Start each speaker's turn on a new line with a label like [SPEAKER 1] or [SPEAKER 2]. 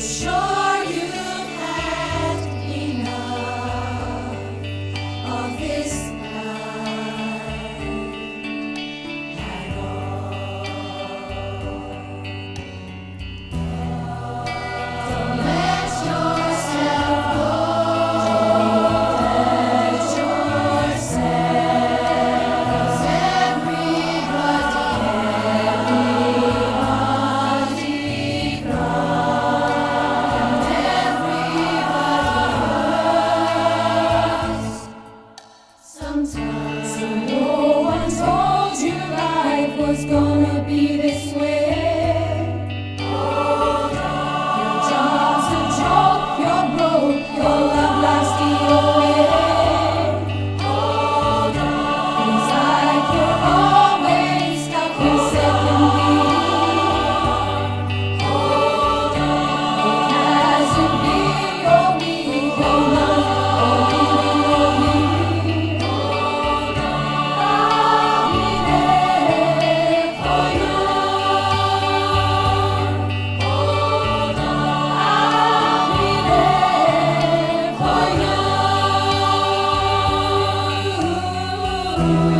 [SPEAKER 1] Sure was gonna be this way. you.